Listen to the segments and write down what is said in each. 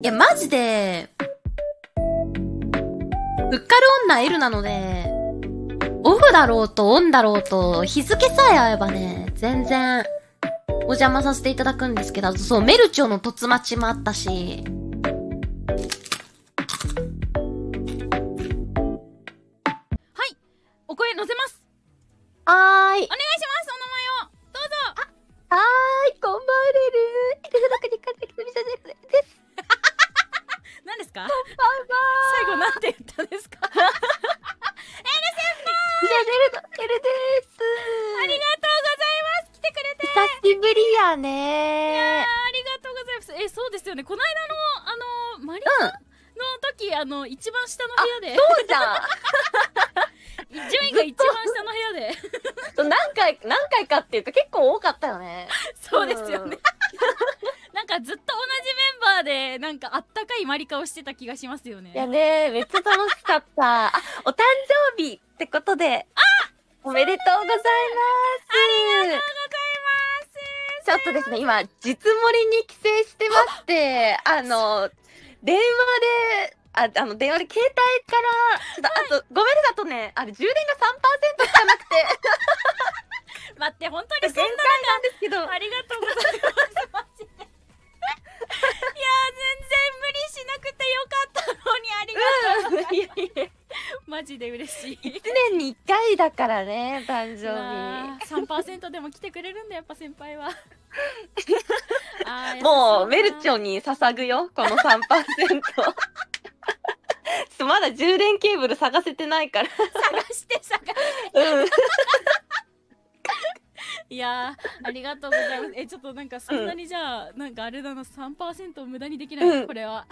いや、マジで、ふっかる女 L なので、オフだろうとオンだろうと、日付さえ合えばね、全然、お邪魔させていただくんですけど、そう、メルチョの突待ちもあったし、はい。お声乗せます。はーい。お願いします。お名前を。どうぞ。はーい、こんばんは、レ一番下の部屋でそうじゃん。順位が一番下の部屋で何回、何回かっていうと結構多かったよね。そうですよね なんかずっと同じメンバーでなんかあったかいマリカをしてた気がしますよねいやね、めっちゃ楽しかった。あ、お誕生日ってことで。おめでとうございます。ありがとうございます。ちょっとですね、今、実盛りに帰省してまして、あの、電話で、ああの、電話で携帯から、ちょっと、あと、ごめんなさい、あとね、あれ、充電が3%しかなくて、待って本当にそんななんですけど、ありがとうございます。マジでいやー全然無理しなくてよかったのにありがとううん。いやいや、マジで嬉しい。1年に1回だからね、誕生日。ー3%でも来てくれるんだやっぱ先輩は。もう、メルチョョに捧ぐよ、この3%。まだ充電ケーブル探せてないから。探して探して。うん。いやーありがとうございます。えちょっとなんかそんなにじゃあ、なんかあれだな3%を無駄にできない、うん。これは。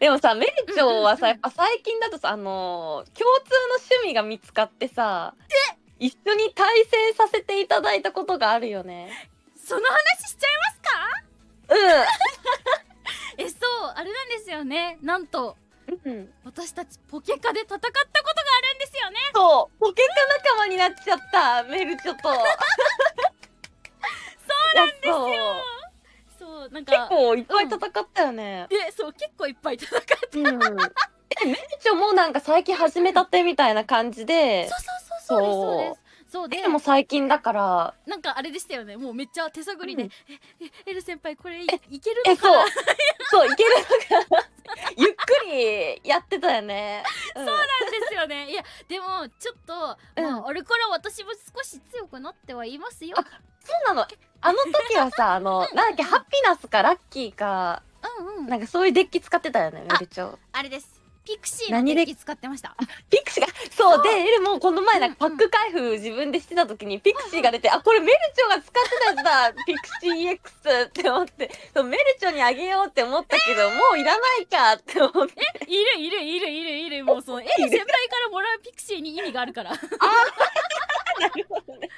でもさ、メルチョはさ、うんやっぱ最近だとさ、あのー共通の趣味が見つかってさ、一緒に対戦させていただいたことがあるよね。その話しちゃいますか？う えそうあれなんですよね。なんとん。うん。私たちポケカで戦ったことがあるんですよね。そう、ポケカ仲間になっちゃった、メルチョと。そうなんですよ。そう。なんか結構いっぱい戦ったよね。でそう結構いっぱい戦ってうん。え、メルチョもなんか最近始めたってみたいな感じで。そう、そうそうそうですそうです。そうででも最近だから、なんかあれでしたよね。もうめっちゃ手探りで「うん。えええる先輩これいいけるえ、そうのかな?」、そう、いけるのかな。ゆっくりやってたよね。そうなんですよね。いやでもちょっと、うんまあ、あれから私も少し強くなってはいますよ。あそうなの。えあの時はさ、あの、なんだっけ、ハピナスかラッキーか、うんうん。なんかそういうデッキ使ってたよね、メルチョ。あれです。ピクシーのデッキ使ってました。ピクシーが、そう、で、えるもこの前なんかパック開封自分でしてた時にピクシーが出て、あ、これメルチョが使ってだ、ピクシー EX って思って、そうメルチョにあげようって思ったけど、もういらないかって思って。いるいるいるいるいる。もうそのエル先輩からもらうピクシーに意味があるから。それはなるほどね。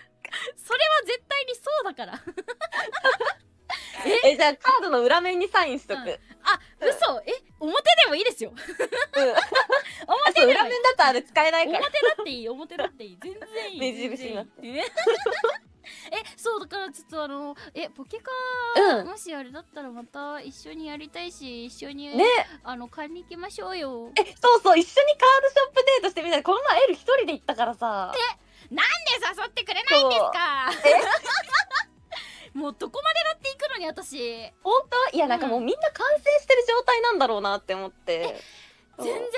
絶対にそうだから。え、じゃあカードの裏面にサインしとく。ううん。ん。あ嘘。え表でもいいですよ。あ、そう、表でもいい裏面だとあれ使えないから。表だっていい表だっていい。全然いい 目印になってそうだからちょっとあのえポケカ、うんもしあれだったらまた一緒にやりたいし一緒に、ね。あの買いに行きましょうよえ、そうそう、一緒にカードショップデートしてみたい。この前エル一人で行ったからさ。なんで誘ってくれないんですか？もうどこまでだって行くのに私本当？いや、なんかもうみんな完成してる状態なんだろうなって思って。全然そんな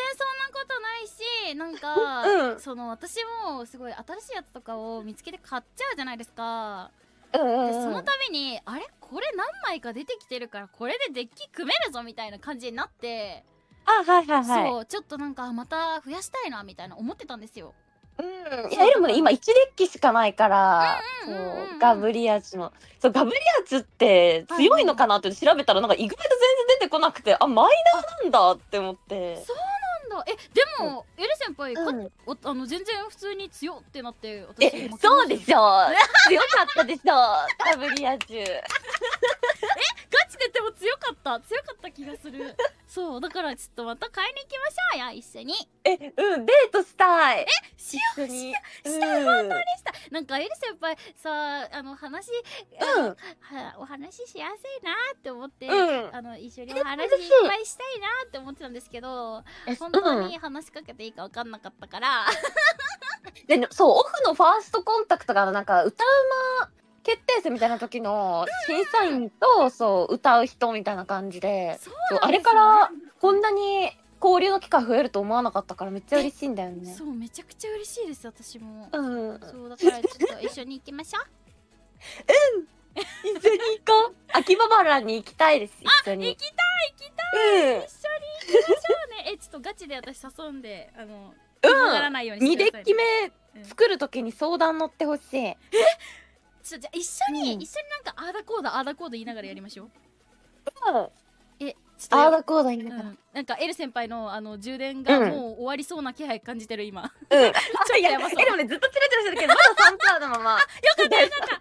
ことないしなんか、うんその私もすごい新しいやつとかを見つけて買っちゃうじゃないですか、うんうんうん。でそのためにあれこれ何枚か出てきてるからこれでデッキ組めるぞみたいな感じになって、あ、はいはいはい。そうちょっとなんかまた増やしたいなみたいな思ってたんですようん。いや、エルもね、今1デッキしかないから、うんうんうんうんそうガブリアチの。そう、ガブリアチって強いのかなって調べたら、なんか意外と全然出てこなくて、あ、マイナーなんだって思って。そうなんだえでも、エル先輩、かうん。おあの全然普通に強ってなって私そうでしょ。強かったでしょ。ガブリアチュ。ガチででも強かった。強かった気がする。そうだからちょっとまた買いに行きましょうよ一緒に。えうんデートしたい。しよう一緒に。したいうん。本当にしたい。なんかエリ先輩さあの話うん。はお話ししやすいなって思って、うん。あの一緒にお話いっぱいしたいなって思ってたんですけどえ本当うんに話しかけていいか分かんなかったから、でそうオフのファーストコンタクトがなんか歌うま決定戦みたいな時の審査員とそう歌う人みたいな感じでそうあれからこんなに交流の機会増えると思わなかったからめっちゃ嬉しいんだよね。そうめちゃくちゃ嬉しいです私も、うん。そうだからちょっと一緒に行きましょう。一緒に行こう。秋葉原に行きたいです一緒に。行きたい行きたい、うん。一緒に行きましょうね。えちょっとガチで私誘うんであの広がらないように2してください、デッキ目うん作る時に相談乗ってほしいちょじゃあ一緒に、うん。一緒になんかあーだこうだあーだこうだ言いながらやりましょう。うん。えちょっとああだこうだ言いながら。うん、なんかエル先輩のあの充電がうん。もう終わりそうな気配感じてる今、ようん。っとやばそう。えでもねずっとチラチラしてるけどまだ3パーのまま。かったよかったよかった。よかっ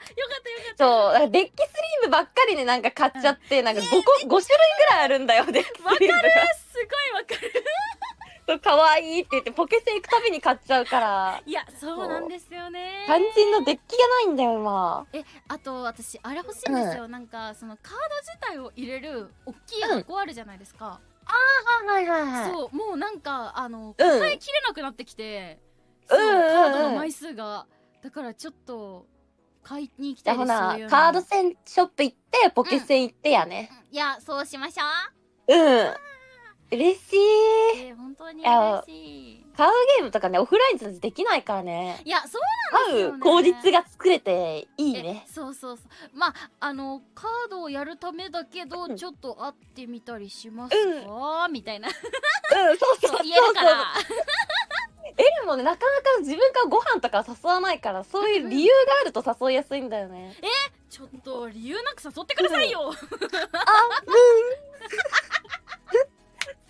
たそうだからデッキスリーブばっかりねなんか買っちゃって、なんか 5, 個5種類ぐらいあるんだよデッキスリーブがすごいわかるそう可愛いって言ってポケセン行くたびに買っちゃうから。いやそうなんですよね。肝心のデッキがないんだよ今。えあと私あれ欲しいんですよ、なんかそのカード自体を入れる大きい箱あるじゃないですか、はいはいはいそうもうなんかあのうん。抱えきれなくなってきて、うんそううんうん。カードの枚数が。だからちょっと買いに行きたいですそういうの。なカード戦ショップ行ってポケセン行ってやね。いやそうしましょうん、嬉しうい。えー本当にや嬉しい。カードゲームとかねオフラインじゃできないからね。いやそうなんですよね。合う口実が作れていいえねそうそうそう。まああのカードをやるためだけど、うん。ちょっと会ってみたりしますか、みたいな。うんそうそうそそうう言えるから。エルもねなかなか自分からご飯とか誘わないからそういう理由があると誘いやすいんだよね。ちょっと理由なく誘ってくださいよ、あうん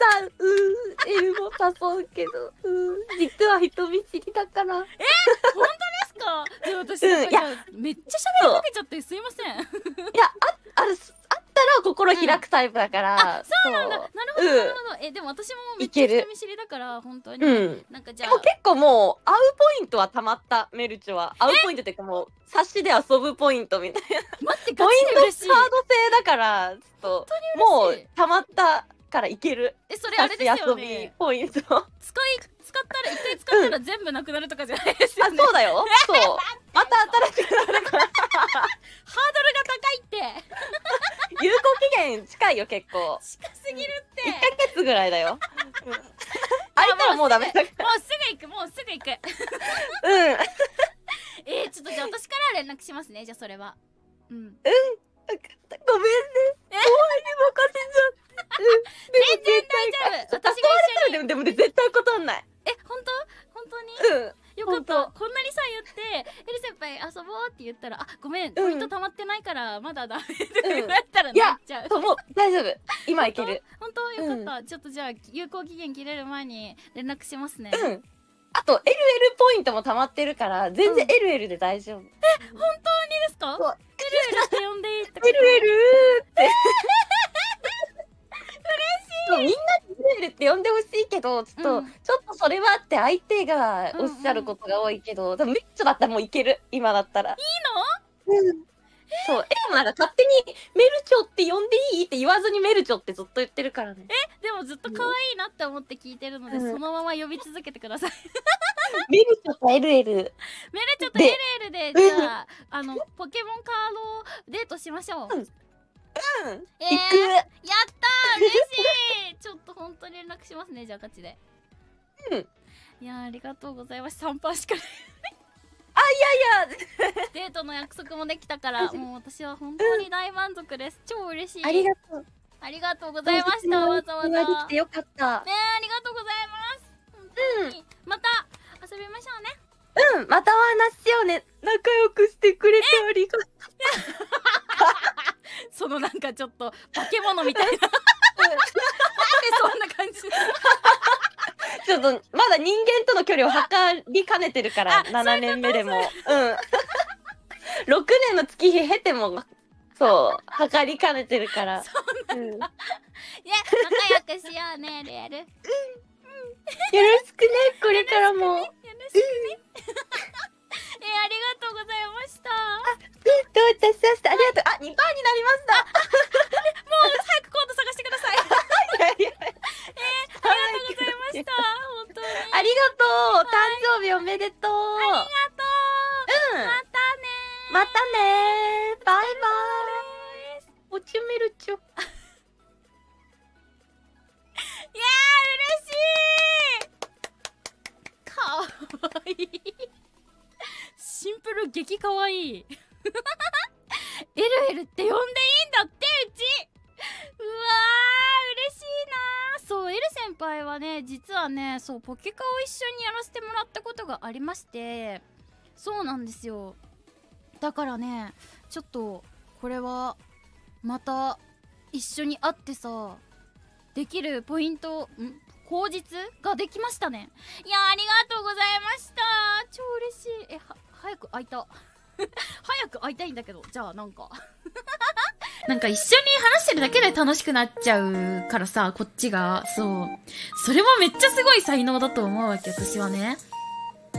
さあうんエルも誘うけどうん実は人見知りだから。ですか？で私うんなんかじゃあめっちゃ喋りかけちゃってすいません。いやああるあったら心開くタイプだから、そうなんだ。なるほどうん。なるほど、えでも私もめっちゃ人見知りだから本当に、うん。なんかじゃあ。でも結構もう会うポイントはたまったメルチョは。会うポイントっていうかもう冊子で遊ぶポイントみたいな。待ってガポイントチで嬉しいカード制だからちょっとも嬉しい。うたまったからいけるえそれあれですよね。ポイント。あ使い使ったら一回使ったら全部なくなるとかじゃないですよね、そうだよ。そう。また新しくなるから。ハードルが高いって。有効期限近いよ結構。近すぎるって1ヶ月ぐらいだよ。うん。空いたらもうダメ。だかもうすぐ行くもうすぐ行く。らうん。えー、ちょっとじゃあ私から連絡しますねじゃあそれは。うん。ごめんね。終わり任せちゃううんでも絶対大丈夫。私が一緒に。でもでもね絶対断んない。え本当？本当に？うん。よかった。こんなにさ言って「エリ先輩遊ぼう」って言ったら「あごめんポイント溜まってないからまだダメ」って言われたらなっちゃう？そうもう大丈夫。今いける。本当？よかった、ちょっとじゃあ有効期限切れる前に連絡しますね、うん。あと LL ポイントも溜まってるから全然 LL で大丈夫、本当にですか？そう。エルエルって呼んでいいってこと？LL って みんなに LL って呼んでほしいけどちょっと、うん。ちょっとそれはって相手がおっしゃることが多いけど、でもメッチョだったらもういける。今だったら。いいの、うん、そう。えでもなんか勝手にメルチョって呼んでいいって言わずにメルチョってずっと言ってるからね。でもずっと可愛いなって思って聞いてるので、うん。そのまま呼び続けてください。メルチョと LL メルチョとで LL でじゃああのポケモンカードデートしましょう、うんうん、えー、行くやったー嬉しい。ちょっと本当に連絡しますねじゃあガチで。うん。いやーありがとうございます。3パーしかない。いや デートの約束もできたからもう私は本当に大満足です。超嬉しい。ありがとう。ありがとうございましたわざわざ。でねきてよかった。ありがとうございます。本当に、また遊びましょうね。うんまたお話ししようね。仲良くしてくれてありがとうそのなんかちょっと化け物みたいな。なんでそんな感じちょっとまだ人間との距離を測りかねてるからあ7年目でも。うん。6年の月日経てもそう測りかねてるから。そんな、うん。いや仲良くしようね、レアル。よろしくね、これからも。よろしくね。えありがとうございました。あ、どういたしました。ありがとう。あ、2パーになりました。エルって呼んでいいんだってうち。うわー嬉しいなそうエル先輩はね実はねそうポケカを一緒にやらせてもらったことがありまして。そうなんですよ。だからねちょっとこれはまた一緒に会ってさできるポイントん？口実ができましたね。いやありがとうございました。超嬉しい。えは早く会いた。早く会いたいんだけどじゃあなんか なんか一緒に話してるだけで楽しくなっちゃうからさ、こっちが。そう。それもめっちゃすごい才能だと思うわけ、私はね。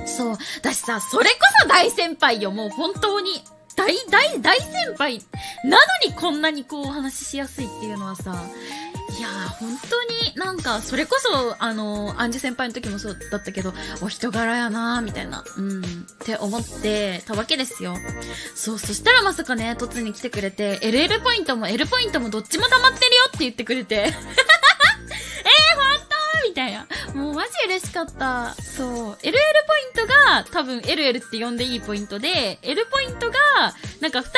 そう。だしさ、それこそ大先輩よ、もう本当に。大、大、大先輩なのにこんなにこうお話ししやすいっていうのはさ、いやー、本当になんか、それこそ、あのー、アンジュ先輩の時もそうだったけど、お人柄やなー、みたいな、うん、って思ってたわけですよ。そう、そしたらまさかね、突に来てくれて、LL ポイントも L ポイントもどっちも溜まってるよって言ってくれて。えー、本当みたいな。もうマジ嬉しかった。そう。LL ポイントが多分 LL って呼んでいいポイントで、L ポイントがなんか二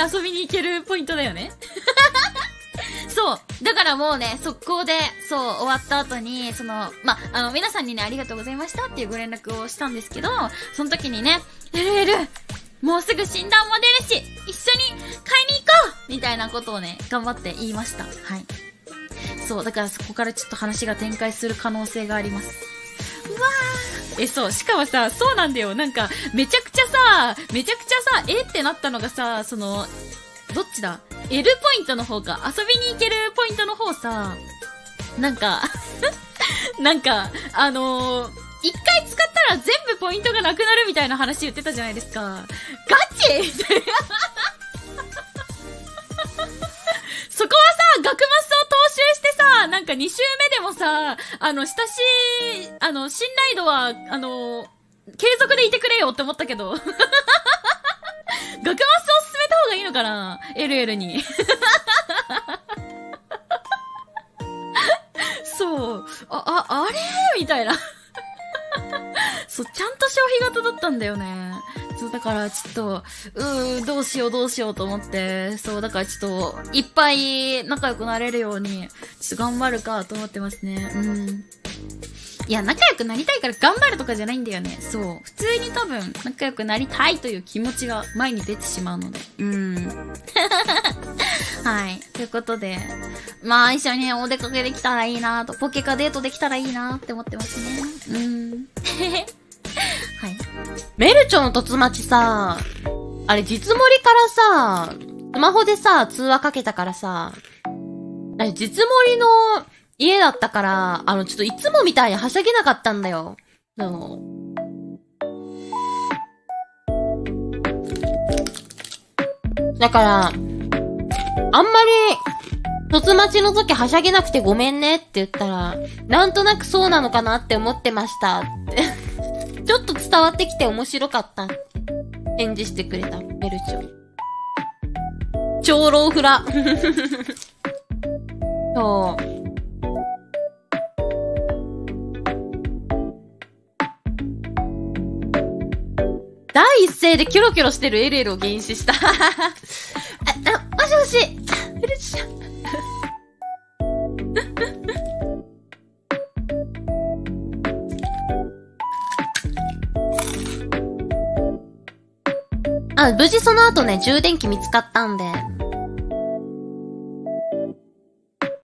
人で遊びに行けるポイントだよね。そう。だからもうね、速攻で、そう、終わった後に、その、ま、あの、皆さんにね、ありがとうございましたっていうご連絡をしたんですけど、その時にね、エルル、もうすぐ診断も出るし、一緒に買いに行こうみたいなことをね、頑張って言いました。はい。そう、だからそこからちょっと話が展開する可能性があります。うわーえ、そう、しかもさ、そうなんだよ。なんか、めちゃくちゃさ、めちゃくちゃさ、えってなったのがさ、その、どっちだ？?L ポイントの方か。遊びに行けるポイントの方さ、なんか なんか、あのー、一回使ったら全部ポイントがなくなるみたいな話言ってたじゃないですか。ガチ？そこはさ、学マスを踏襲してさ、なんか2周目でもさ、あの、親しい、あの、信頼度は、あの、継続でいてくれよって思ったけど 学マスを進めた方がいいのかな ?LL に。そう。あ、あ、あれ？みたいな。そう、ちゃんと消費型だったんだよね。そう、だからちょっと、うー、どうしようどうしようと思って、そう、だからちょっと、いっぱい仲良くなれるように、ちょっと頑張るかと思ってますね。うん。いや、仲良くなりたいから頑張るとかじゃないんだよね。そう。普通に多分、仲良くなりたいという気持ちが前に出てしまうので。うん。はい。ということで、まあ一緒にお出かけできたらいいなと、ポケカデートできたらいいなって思ってますね。うん。はい。メルチョの突待ちさ、あれ実盛りからさ、スマホでさ、通話かけたからさ、あれ実盛りの家だったから、あの、ちょっといつもみたいにはしゃげなかったんだよ。そう。だから、あんまり、突待ちの時はしゃげなくてごめんねって言ったら、なんとなくそうなのかなって思ってましたって ちょっと伝わってきて面白かった返事してくれた、メルチョ。長老フラ。そう。第一声でキョロキョロしてるエレルを原始した。あ、あ、もしもし。エルちゃん。あ、無事その後ね、充電器見つかったんで、